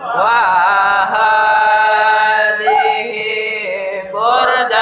وهذه برده